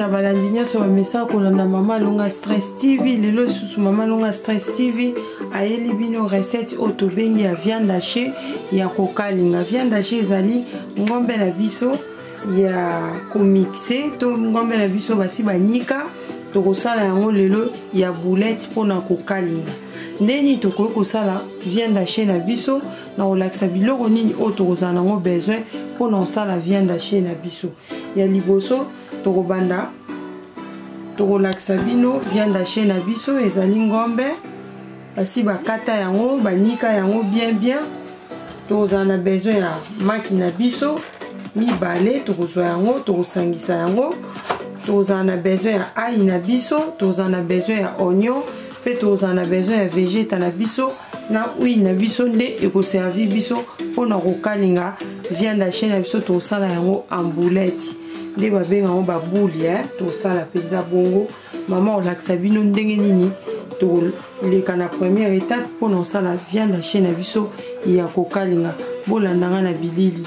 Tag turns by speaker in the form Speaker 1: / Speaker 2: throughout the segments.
Speaker 1: na
Speaker 2: balandi nyonso bamesaka kolanda mama longa stress tv lelo lisusu mama longa stress tv ayeli bino recette oyo tobengi ya viande hache ya kokalinga viande hache ezali ngombe na biso ya komixe to ngombe na biso basi banika tokosala yango lelo ya boulette mpona kokalinga ndenge nini tokoki kosala viande hache na biso na kolakisa biloko nini oyo tokozala nango besoin mpo na kosala viande hache na biso ya liboso tokobanda tokolakisa bino viande hache na biso ezali ngombe basi bakata yango banika yango bien bien tokozala na besoin ya maki na biso mibale tokozwa yango tokosangisa yango tokozala na besoin ya ai na biso tokozala na besoin ya oignon mpe tozala na besoin ya vegeta na biso na huile na biso nde ekoservi biso mpo na kokalinga viande hache na biso tosala yango amboulete nde babenga yango babuli eh? tosala mpenza bongo mama olakisa bino ndenge nini toleka na première étape mpo na kosala viande hache na biso ya kokalinga bolanda ngai na bilili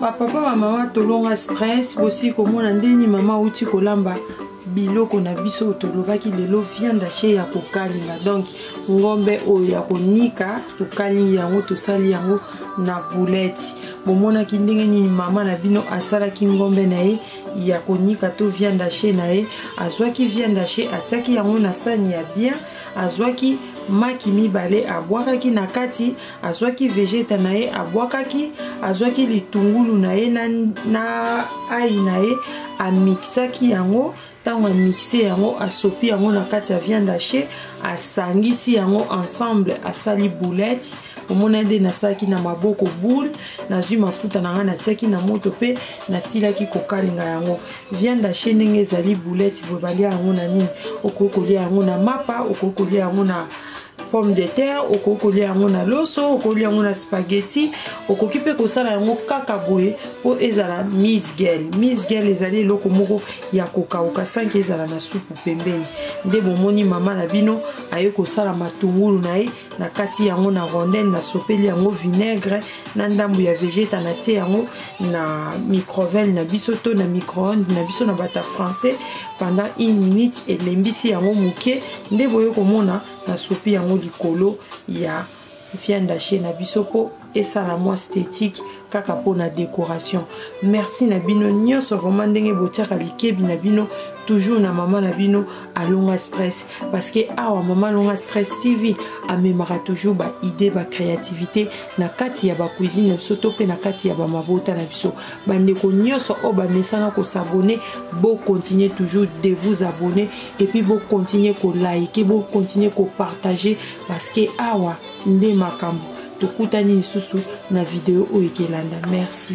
Speaker 2: bapapa bamama tolonga stress bosi komona ndeni mama auti kolamba biloko na biso oyo tolobaki lelo viande ache ya kokalinga donc ngombe oyo ya konika tokalingi yango tosali yango na bouleti bomonaki ndenge nini mama na bino asalaki ngombe na ye ya konika to viande ache na ye azwaki viande ache atiaki yango na sani ya bien azwaki maki mibale abwakaki na kati azwaki vegeta na ye abwakaki azwaki litungulu na ye na, na ai na ye amixaki yango ntango amixe yango asopi yango na kati ya viande hache asangisi yango ensemble asali boulette omona nde nasalaki na maboko boule nazwi mafuta na ngai natiaki na moto mpe nasilaki kokalinga yango viande hache ndenge ezali boulete boye balia yango na nini okoki kolia yango na mapa okoki kolia yango na pomme de terre okoki kolia yango na loso okoki kolia yango na spaghetti okoki mpe kosala yango kaka boye mpo ezala misgel misgel ezali eloko moko ya kokauka sanke ezala na supu pembeni nde bomoni mama na bino aye kosala matungulu na ye nakati yango na rondelle nasopeli yango vinaigre na ndambo ya vegeta natie yango na microvele na biso to na microonde na biso na bato ya français pendant une minute elembisi yango moke nde boye komona nasopi yango likolo ya viande dache na biso mpo esala mwa esthétique kaka mpona décoration merci na bino nyonso vraiment ndenge botiaka likebi na bino toujours na mama na bino alonga stress parce que awa mama alonga stress tv amemaka toujours baidée bacréativité na kati ya bacuisine na biso to mpe na kati ya bamabota na biso bandeko nyonso oyo bamesana kosabone bocontinue toujours de vous abonner epuis bocontinue kolaike bocontinue kopartage parce que awa nde makambo tokutani lisusu na video oyo ekelanda merci